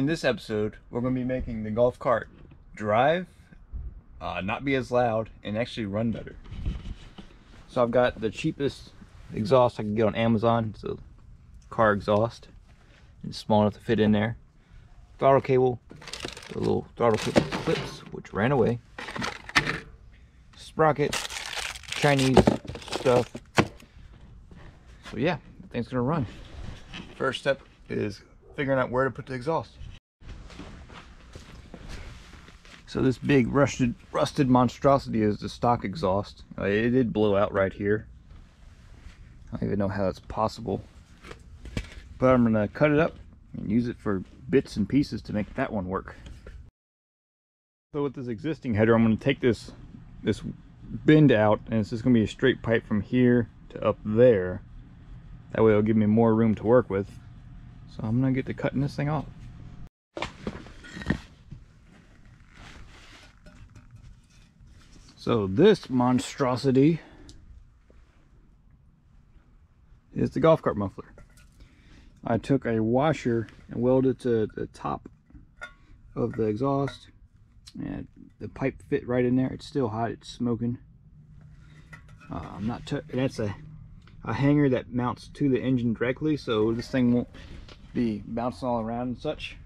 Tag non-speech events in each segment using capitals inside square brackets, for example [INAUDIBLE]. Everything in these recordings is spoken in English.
in this episode, we're going to be making the golf cart drive, uh, not be as loud, and actually run better. So I've got the cheapest exhaust I can get on Amazon. It's a car exhaust. It's small enough to fit in there. Throttle cable, the little throttle clips, which ran away. Sprocket, Chinese stuff. So yeah, thing's gonna run. First step is figuring out where to put the exhaust. So this big rusted rusted monstrosity is the stock exhaust. Uh, it did blow out right here. I don't even know how that's possible. But I'm gonna cut it up and use it for bits and pieces to make that one work. So with this existing header, I'm gonna take this this bend out and it's just gonna be a straight pipe from here to up there. That way it'll give me more room to work with. So I'm gonna get to cutting this thing off. So this monstrosity is the golf cart muffler. I took a washer and welded it to the top of the exhaust and the pipe fit right in there. It's still hot, it's smoking. Uh, I'm not, that's a, a hanger that mounts to the engine directly so this thing won't be bouncing all around and such.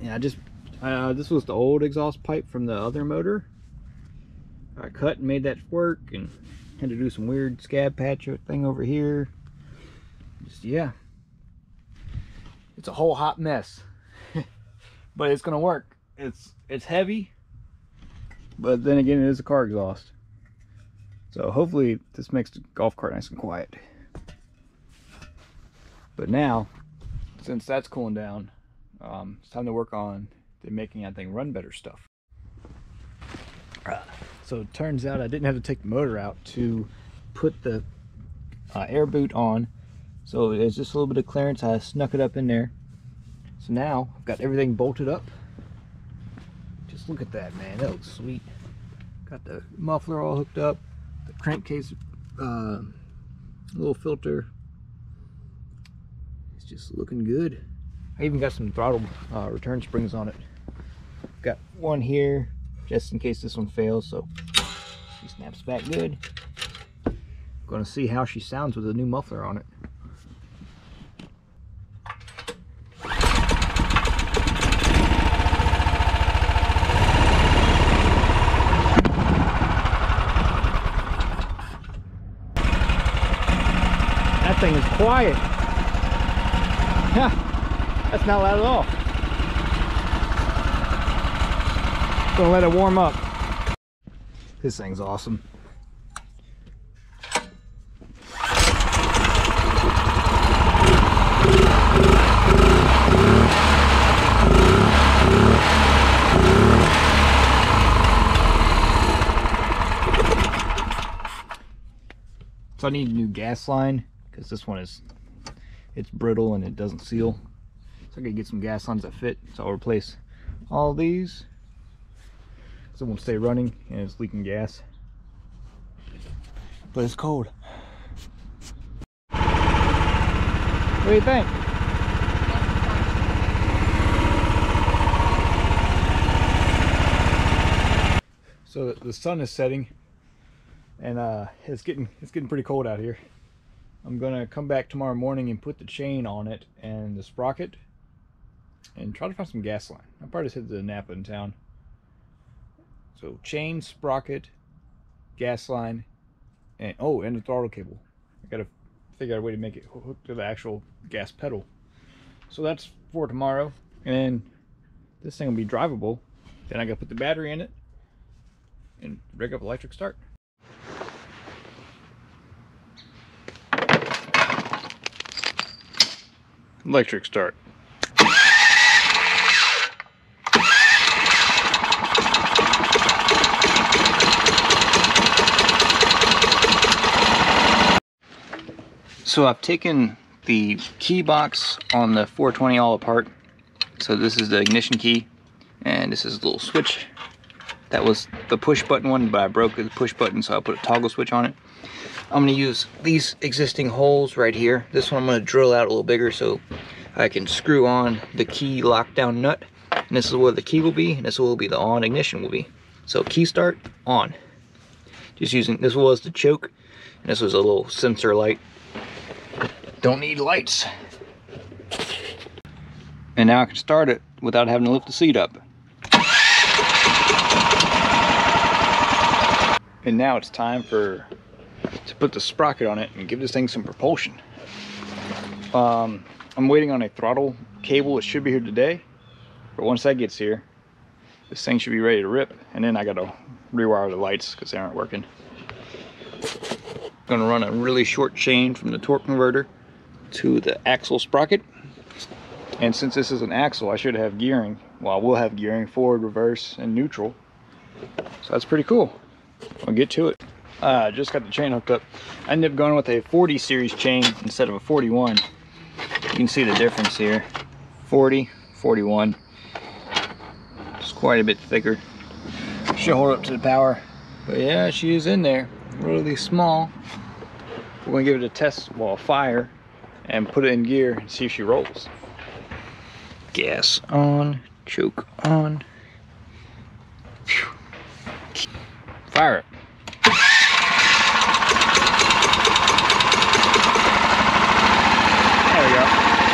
And I just, uh, this was the old exhaust pipe from the other motor. I cut and made that work and had to do some weird scab patch thing over here. Just, yeah. It's a whole hot mess. [LAUGHS] but it's gonna work. It's it's heavy, but then again it is a car exhaust. So hopefully this makes the golf cart nice and quiet. But now, since that's cooling down, um, it's time to work on the making that thing run better stuff. So it turns out I didn't have to take the motor out to put the uh, air boot on. So there's just a little bit of clearance. I snuck it up in there. So now I've got everything bolted up. Just look at that, man. That looks sweet. Got the muffler all hooked up. The crankcase uh, little filter It's just looking good. I even got some throttle uh, return springs on it. Got one here just in case this one fails, so she snaps back good. Gonna see how she sounds with a new muffler on it. That thing is quiet. Yeah, that's not loud at all. Gonna let it warm up. This thing's awesome. So I need a new gas line because this one is it's brittle and it doesn't seal. So I gotta get some gas lines that fit. So I'll replace all these. It won't stay running and it's leaking gas. But it's cold. What do you think? So the sun is setting and uh, it's getting it's getting pretty cold out here. I'm gonna come back tomorrow morning and put the chain on it and the sprocket and try to find some gas line. I probably just hit the Napa in town. So chain, sprocket, gas line, and oh, and the throttle cable. I gotta figure out a way to make it hook to the actual gas pedal. So that's for tomorrow. And then this thing will be drivable. Then I gotta put the battery in it and rig up electric start. electric start. So I've taken the key box on the 420 all apart. So this is the ignition key and this is a little switch. That was the push button one, but I broke the push button so I put a toggle switch on it. I'm to use these existing holes right here. This one I'm to drill out a little bigger so I can screw on the key lockdown nut. And this is where the key will be, and this will be the on ignition will be. So key start, on. Just using, this was the choke, and this was a little sensor light. Don't need lights. And now I can start it without having to lift the seat up. And now it's time for to put the sprocket on it and give this thing some propulsion. Um, I'm waiting on a throttle cable. It should be here today. But once that gets here, this thing should be ready to rip. And then I gotta rewire the lights because they aren't working. I'm gonna run a really short chain from the torque converter to the axle sprocket. And since this is an axle, I should have gearing. Well, we'll have gearing forward, reverse, and neutral. So that's pretty cool. I'll get to it. Uh, just got the chain hooked up. I ended up going with a 40 series chain instead of a 41. You can see the difference here. 40, 41. It's quite a bit thicker. Should hold up to the power. But yeah, she is in there. Really small. We're gonna give it a test while fire and put it in gear and see if she rolls. Gas on, choke on. Fire it. There we go.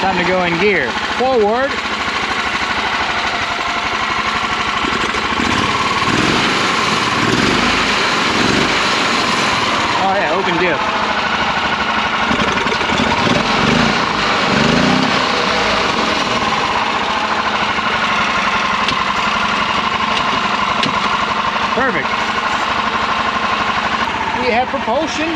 Time to go in gear. Forward. Oh yeah, open diff. Perfect. We have propulsion.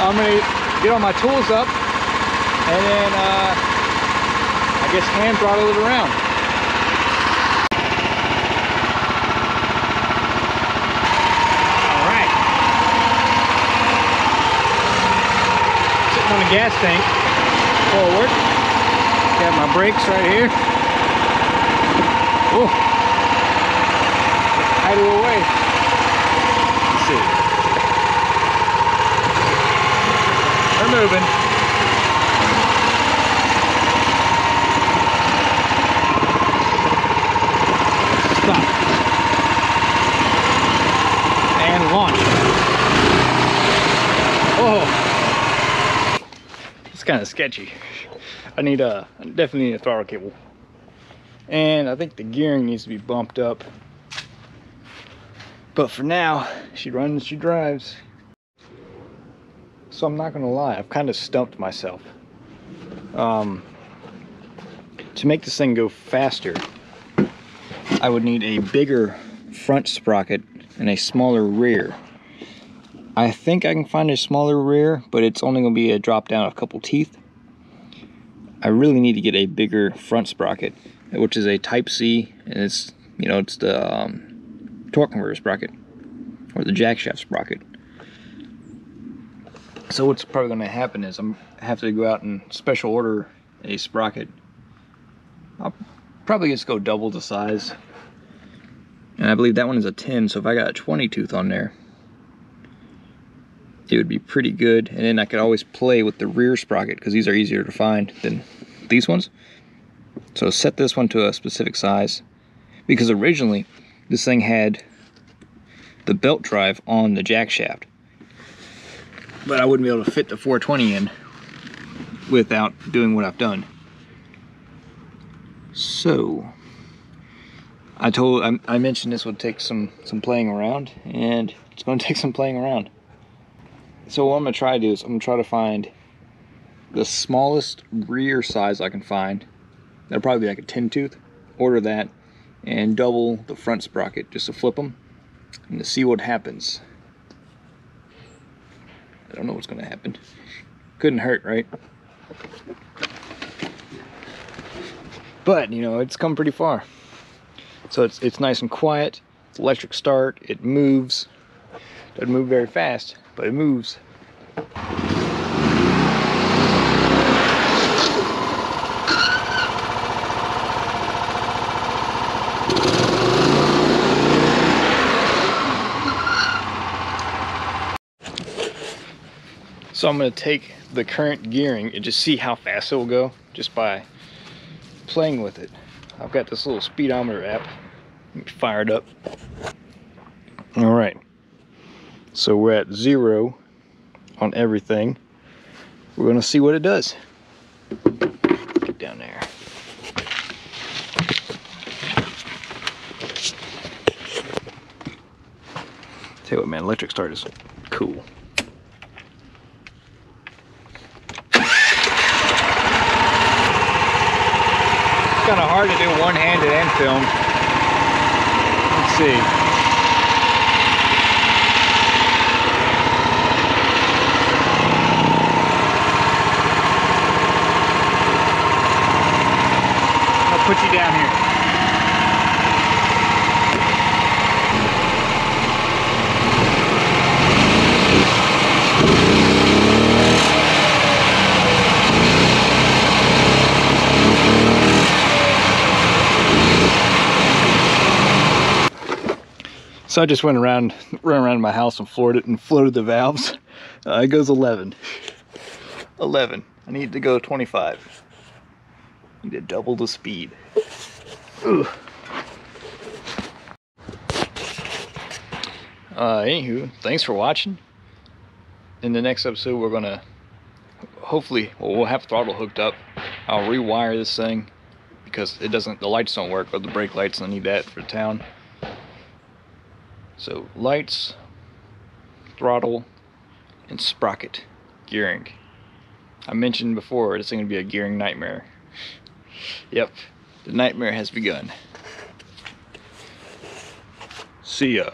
I'm gonna get all my tools up and then uh, I guess hand throttle it around. All right. Sitting on the gas tank, forward. Got my brakes right here. Oh, idle away. Let's see. We're moving. stop. And launch. Oh, it's kind of sketchy. I need a, definitely need a throttle cable. And I think the gearing needs to be bumped up. But for now, she runs, she drives. So I'm not gonna lie, I've kind of stumped myself. Um, to make this thing go faster, I would need a bigger front sprocket and a smaller rear. I think I can find a smaller rear, but it's only to be a drop down a couple teeth. I really need to get a bigger front sprocket, which is a Type C, and it's, you know, it's the um, torque converter sprocket, or the jack shaft sprocket. So what's probably going to happen is I'm have to go out and special order a sprocket. I'll probably just go double the size and I believe that one is a 10, so if I got a 20 tooth on there, it would be pretty good. And then I could always play with the rear sprocket because these are easier to find than these ones. So set this one to a specific size because originally this thing had the belt drive on the jack shaft. But I wouldn't be able to fit the 420 in without doing what I've done. So I told I, I mentioned this would take some some playing around, and it's going [LAUGHS] to take some playing around. So what I'm going to try to do is I'm going to try to find the smallest rear size I can find. That'll probably be like a 10 tooth. Order that and double the front sprocket just to flip them and to see what happens. I don't know what's going to happen. Couldn't hurt, right? But, you know, it's come pretty far. So it's, it's nice and quiet. It's electric start. It moves. Doesn't move very fast, but it moves. So I'm to take the current gearing and just see how fast it will go, just by playing with it. I've got this little speedometer app fired up. All right. So we're at zero on everything. We're gonna see what it does. Get down there. Tell you what, man, electric start is cool. Kind of hard to do one-handed and film. Let's see. I'll put you down here. So I just went around, [LAUGHS] ran around my house and floored it and floated the valves. Uh, it goes 11. 11. I need to go 25. Need to double the speed. Ugh. Uh, anywho, thanks for watching. In the next episode, we're gonna hopefully, well, we'll have throttle hooked up. I'll rewire this thing because it doesn't, the lights don't work, but the brake lights, I need that for town. So lights, throttle, and sprocket gearing. I mentioned before it's going to be a gearing nightmare. Yep, the nightmare has begun. See ya.